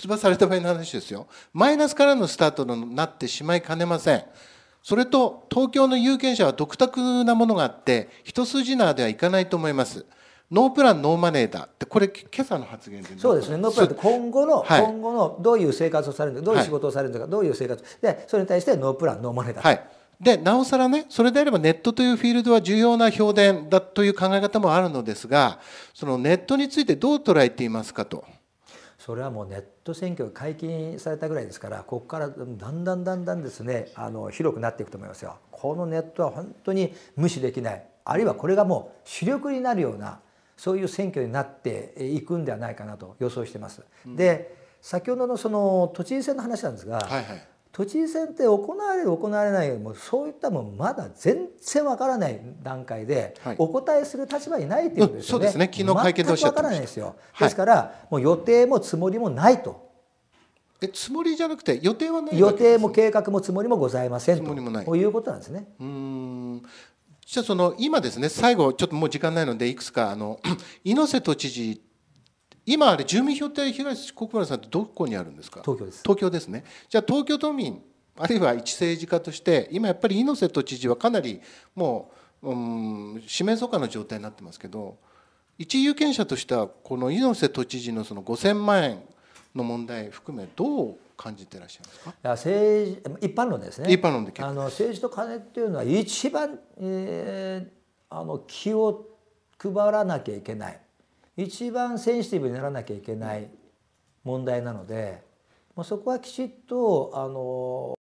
出馬された場合の話ですよ。マイナスからのスタートになってしまいかねません。それと東京の有権者は独特なものがあって一筋縄ではいかないと思います。ノープランノーマネーだ。ってこれ今朝の発言でそうですね。ノープランって今後の、はい、今後のどういう生活をされるのかどういう仕事をされるのか、はい、どういう生活。でそれに対してノープランノーマネーだはい。でなおさらねそれであればネットというフィールドは重要な評伝だという考え方もあるのですがそのネットについてどう捉えていますかと。それはもうネット選挙が解禁されたぐらいですからここからだんだんだんだんですねあの広くなっていくと思いますよ。このネットは本当に無視できないあるいはこれがもう主力になるようなそういう選挙になっていくんではないかなと予想してます。うん、で先ほどのその都知事選の話なんですが、はいはい、都知事選って行われる行われないもうそういったもんまだ全然わからない段階で、お答えする立場にないっていうことですよね。うん、そうですね昨日会見でおっしゃってました。全くわからないですよ。ですから、もう予定もつもりもないと。えつもりじゃなくて予定はない予定も計画もつもりもございませんとということなんですね。うんじゃあその今ですね最後ちょっともう時間ないのでいくつかあの 猪瀬都知事今あれ住民票って東国原さんってどこにあるんですか？東京です。東京ですね。じゃあ東京都民あるいは一政治家として今やっぱり猪瀬都知事はかなりもう、うん、指名疎開の状態になってますけど一有権者としてはこの猪瀬都知事のその5,000万円の問題含めどう感じてらっしゃいますか？いや政治一般論ですね。一般論であの政治と金っていうのは一番、えー、あの気を配らなきゃいけない一番センシティブにならなきゃいけない問題なので、まあ、そこはきちっとあの